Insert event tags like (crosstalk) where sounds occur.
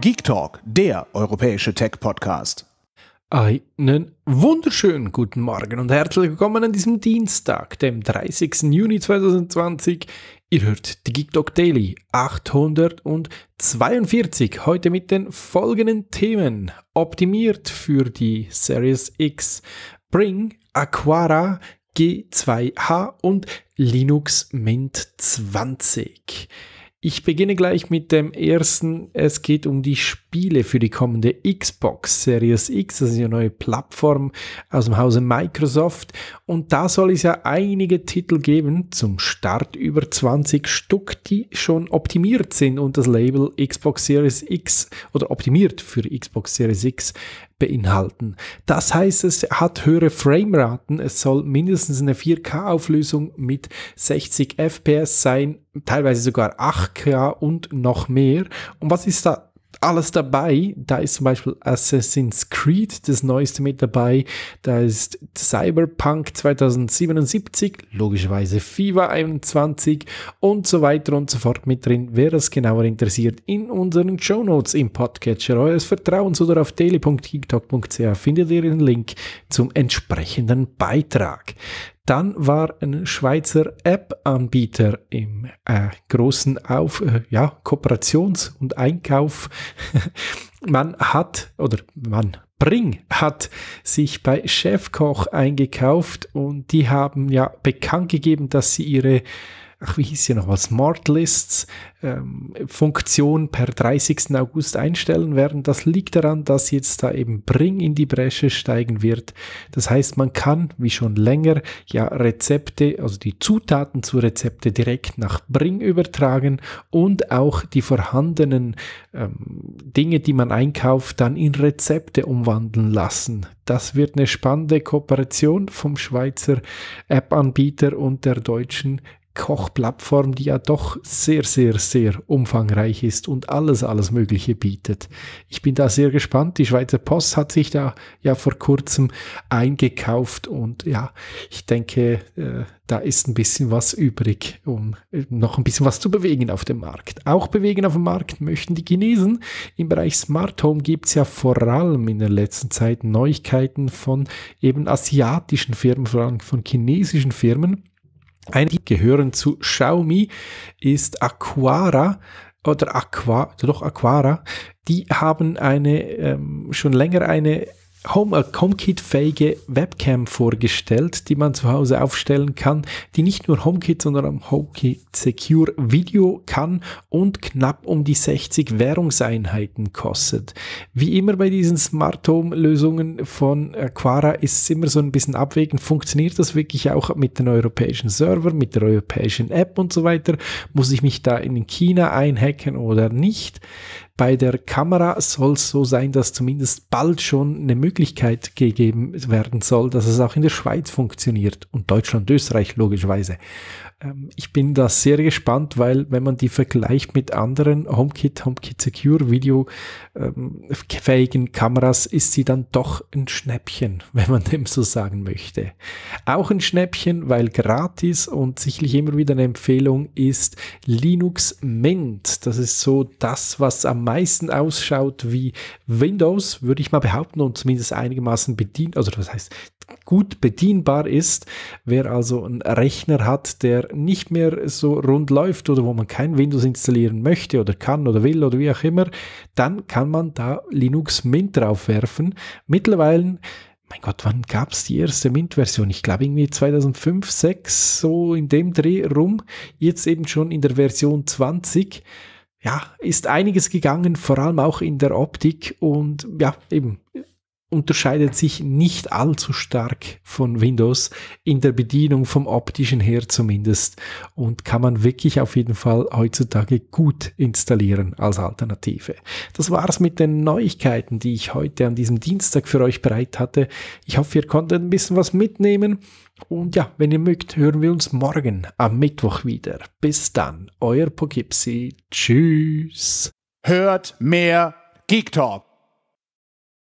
Geek Talk, der europäische Tech-Podcast. Einen wunderschönen guten Morgen und herzlich willkommen an diesem Dienstag, dem 30. Juni 2020. Ihr hört die Geek Talk Daily 842, heute mit den folgenden Themen. Optimiert für die Series X, Bring, Aquara, G2H und Linux Mint 20. Ich beginne gleich mit dem ersten. Es geht um die Spiele für die kommende Xbox Series X. Das ist eine neue Plattform aus dem Hause Microsoft. Und da soll es ja einige Titel geben, zum Start über 20 Stück, die schon optimiert sind und das Label Xbox Series X oder optimiert für Xbox Series X beinhalten. Das heißt, es hat höhere Frameraten, es soll mindestens eine 4K-Auflösung mit 60 FPS sein, teilweise sogar 8K und noch mehr. Und was ist da alles dabei. Da ist zum Beispiel Assassin's Creed, das neueste mit dabei. Da ist Cyberpunk 2077, logischerweise FIFA 21 und so weiter und so fort mit drin. Wer das genauer interessiert, in unseren Show Notes im Podcatcher eures Vertrauens oder auf daily.tiktok.ch findet ihr den Link zum entsprechenden Beitrag. Dann war ein Schweizer App-Anbieter im äh, großen Auf, äh, ja, Kooperations- und Einkauf. (laughs) man hat, oder man, Bring hat sich bei Chefkoch eingekauft und die haben ja bekannt gegeben, dass sie ihre ach, wie hieß sie nochmal, Smart Lists ähm, Funktion per 30. August einstellen werden. Das liegt daran, dass jetzt da eben Bring in die Bresche steigen wird. Das heißt, man kann, wie schon länger, ja Rezepte, also die Zutaten zu Rezepte direkt nach Bring übertragen und auch die vorhandenen ähm, Dinge, die man einkauft, dann in Rezepte umwandeln lassen. Das wird eine spannende Kooperation vom Schweizer App-Anbieter und der deutschen Kochplattform, die ja doch sehr, sehr, sehr umfangreich ist und alles, alles Mögliche bietet. Ich bin da sehr gespannt. Die Schweizer Post hat sich da ja vor kurzem eingekauft und ja, ich denke, äh, da ist ein bisschen was übrig, um äh, noch ein bisschen was zu bewegen auf dem Markt. Auch bewegen auf dem Markt möchten die Chinesen. Im Bereich Smart Home gibt es ja vor allem in der letzten Zeit Neuigkeiten von eben asiatischen Firmen, vor allem von chinesischen Firmen eine, die gehören zu Xiaomi, ist Aquara oder Aqua, doch Aquara. Die haben eine, ähm, schon länger eine Home, äh, HomeKit-fähige Webcam vorgestellt, die man zu Hause aufstellen kann, die nicht nur HomeKit, sondern auch HomeKit Secure Video kann und knapp um die 60 Währungseinheiten kostet. Wie immer bei diesen Smart Home Lösungen von Aquara ist es immer so ein bisschen abwägend, funktioniert das wirklich auch mit den europäischen Server, mit der europäischen App und so weiter? Muss ich mich da in China einhacken oder nicht? Bei der Kamera soll es so sein, dass zumindest bald schon eine Möglichkeit gegeben werden soll, dass es auch in der Schweiz funktioniert und Deutschland, Österreich logischerweise. Ähm, ich bin da sehr gespannt, weil wenn man die vergleicht mit anderen HomeKit, HomeKit Secure Video ähm, fähigen Kameras, ist sie dann doch ein Schnäppchen, (laughs) wenn man dem so sagen möchte. Auch ein Schnäppchen, weil gratis und sicherlich immer wieder eine Empfehlung ist Linux Mint. Das ist so das, was am meisten ausschaut wie Windows, würde ich mal behaupten, und zumindest einigermaßen bedient, also was heißt gut bedienbar ist. Wer also einen Rechner hat, der nicht mehr so rund läuft oder wo man kein Windows installieren möchte oder kann oder will oder wie auch immer, dann kann man da Linux Mint draufwerfen. Mittlerweile mein Gott, wann gab es die erste Mint-Version? Ich glaube irgendwie 2005, 6, so in dem Dreh rum. Jetzt eben schon in der Version 20. Ja, ist einiges gegangen, vor allem auch in der Optik und ja, eben unterscheidet sich nicht allzu stark von Windows in der Bedienung vom optischen her zumindest und kann man wirklich auf jeden Fall heutzutage gut installieren als Alternative. Das war's mit den Neuigkeiten, die ich heute an diesem Dienstag für euch bereit hatte. Ich hoffe, ihr konntet ein bisschen was mitnehmen und ja, wenn ihr mögt, hören wir uns morgen am Mittwoch wieder. Bis dann, euer Pogipsi. Tschüss. Hört mehr Geek Talk.